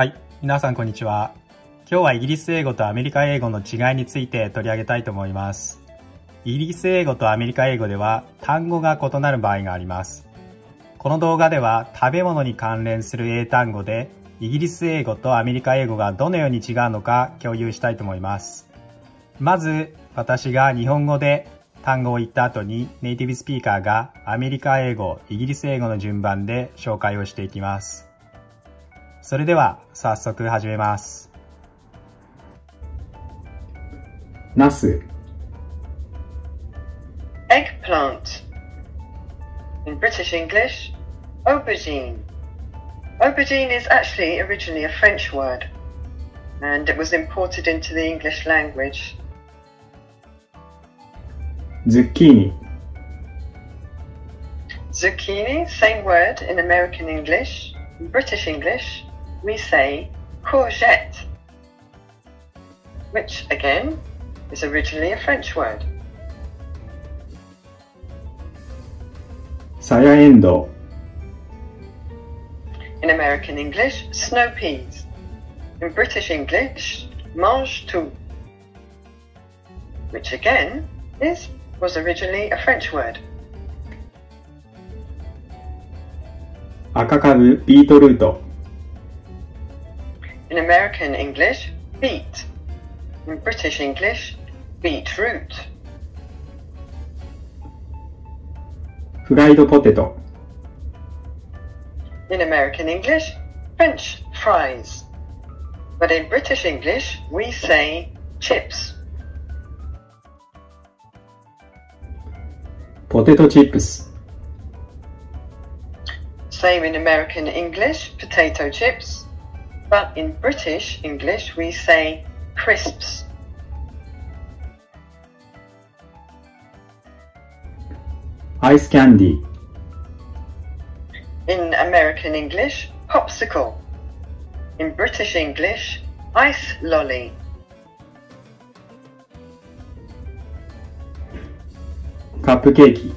はい。皆さんこんにちは。今日はイギリス英語とアメリカ英語の違いについて取り上げたいと思います。イギリス英語とアメリカ英語では単語が異なる場合があります。この動画では食べ物に関連する英単語でイギリス英語とアメリカ英語がどのように違うのか共有したいと思います。まず私が日本語で単語を言った後にネイティブスピーカーがアメリカ英語、イギリス英語の順番で紹介をしていきます。それでは早速始めます。ナス Eggplant In British English, aubergine Aubergine is actually originally a French word and it was imported into the English language. Zucchini Zucchini, same word in American English. In British English, we say courgette, which again is originally a French word. Sayaendo In American English, snow peas. In British English, mange tout, which again is was originally a French word. 赤かぶビートルート In American English, beet. In British English, beetroot. フライドポテト In American English, French fries. But in British English, we say chips. ポテトチップス Same in American English, potato chips. But in British English, we say crisps. Ice candy. In American English, popsicle. In British English, ice lolly. Cupcake.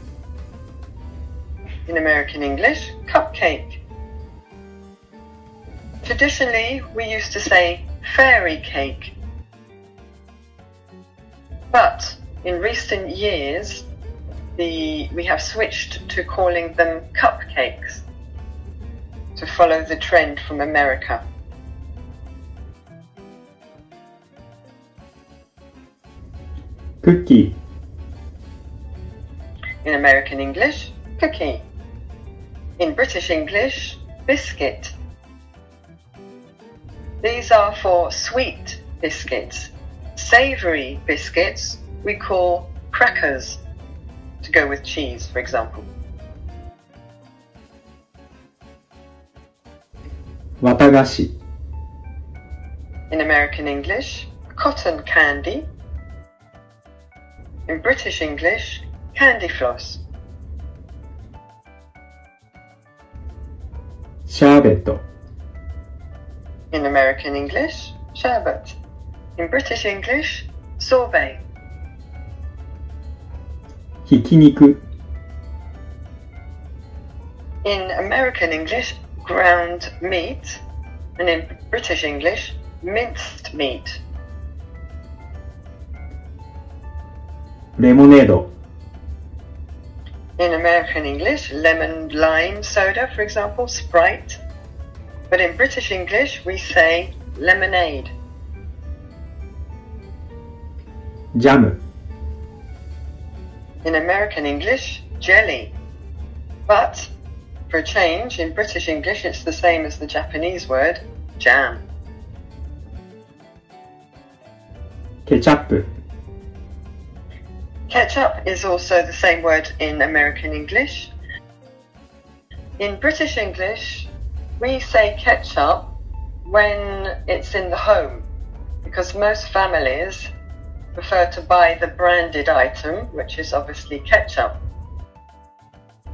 In American English, cupcake. Traditionally, we used to say fairy cake. But in recent years, the, we have switched to calling them cupcakes to follow the trend from America. Cookie. In American English, cookie. In British English, biscuit. These are for sweet biscuits. Savory biscuits we call crackers, to go with cheese, for example. 綿菓子 In American English, cotton candy. In British English, candy floss. シャーベット In American English, sherbet. In British English, sorbet. ひき肉 In American English, ground meat. And in British English, minced meat. レモネード In American English, lemon lime soda, for example, Sprite. But in British English, we say lemonade. Jam. In American English, jelly. But for a change, in British English, it's the same as the Japanese word jam. Ketchup. Ketchup is also the same word in American English. In British English, we say ketchup when it's in the home because most families prefer to buy the branded item, which is obviously ketchup.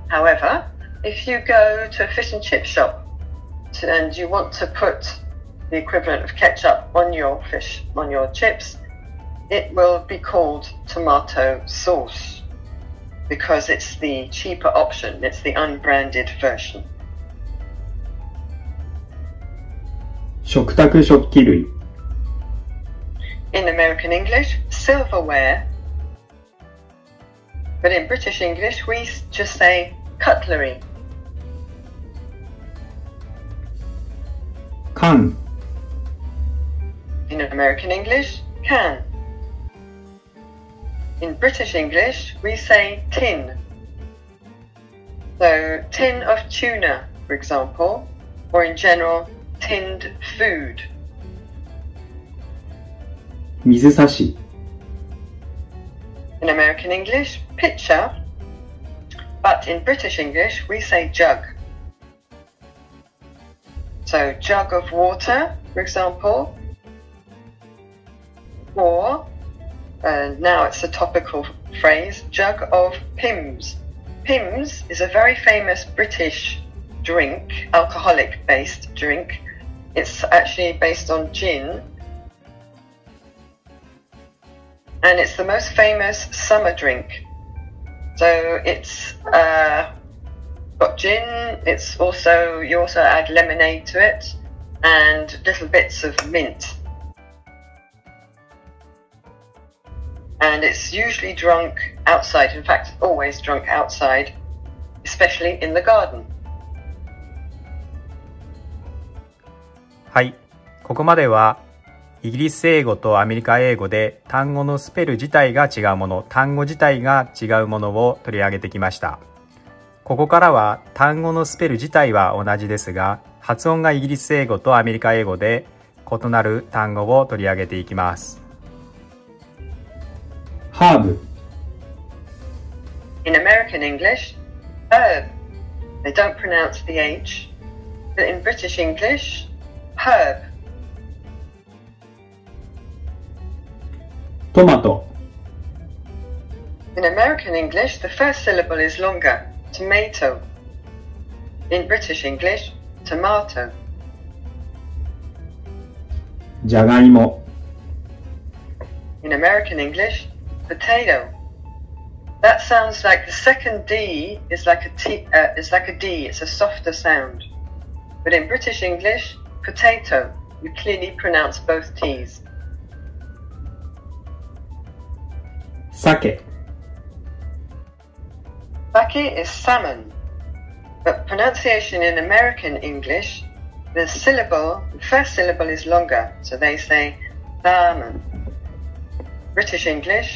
However, if you go to a fish and chip shop to, and you want to put the equivalent of ketchup on your fish, on your chips, it will be called tomato sauce because it's the cheaper option, it's the unbranded version. 食卓食器類 In American English, silverware. But in British English, we s- just say cutlery. 缶 In American English, can. In British English, we say tin. So, tin of tuna, for example, or in general, tinned food. 水差し In American English, pitcher, but in British English, we say jug. So, jug of water, for example, or, and now it's a topical phrase, jug of Pimm's. Pimm's is a very famous British drink, alcoholic based drink, it's actually based on gin and it's the most famous summer drink. So it's uh, got gin. It's also you also add lemonade to it, and little bits of mint. And it's usually drunk outside. In fact, always drunk outside, especially in the garden. はい。ここまでは、イギリス英語とアメリカ英語で単語のスペル自体が違うもの、単語自体が違うものを取り上げてきました。ここからは単語のスペル自体は同じですが、発音がイギリス英語とアメリカ英語で異なる単語を取り上げていきます。ハーブ In American English, herb. They don't pronounce the H. But in British English, herb. トマト In American English, the first syllable is longer, tomato. In British English, tomato. じゃがいも In American English, potato. That sounds like the second D is like a T, uh, is like a D. It's a softer sound. But in British English, potato. You clearly pronounce both T's. 鮭 Sake is salmon, but pronunciation in American English, the syllable, the first syllable is longer, so they say salmon. British English,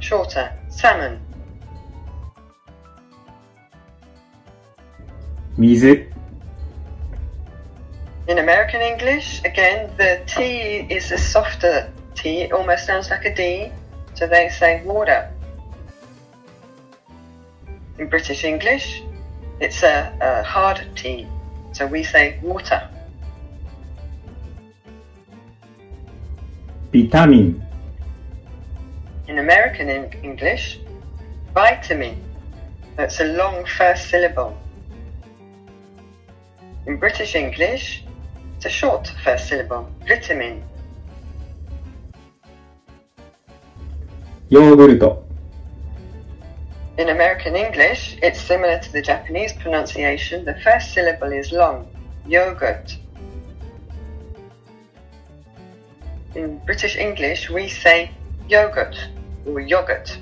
shorter, salmon. 水 in American English, again, the T is a softer T, it almost sounds like a D, so they say water. In British English, it's a, a hard T, so we say water. Vitamin. In American English, vitamin. That's a long first syllable. In British English, it's a short first syllable, vitamin. ヨーグルト In American English, it's similar to the Japanese pronunciation. The first syllable is long, yogurt. In British English, we say yogurt or yogurt.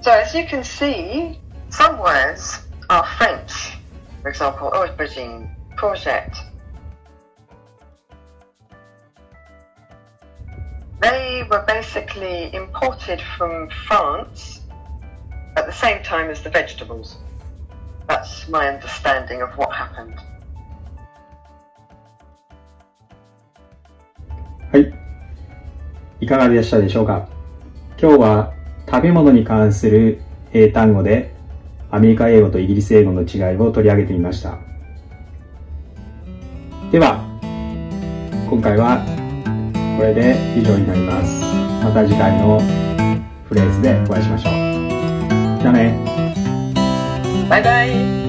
So, as you can see, some words are French. For example, aubergine, courgette. They were basically imported from France at the same time as the vegetables. That's my understanding of what happened. はい。いかがでしたでしょうか今日は食べ物に関する英単語でアメリカ英語とイギリス英語の違いを取り上げてみました。では、今回はこれで以上になります。また次回のフレーズでお会いしましょう。じゃあね。バイバイ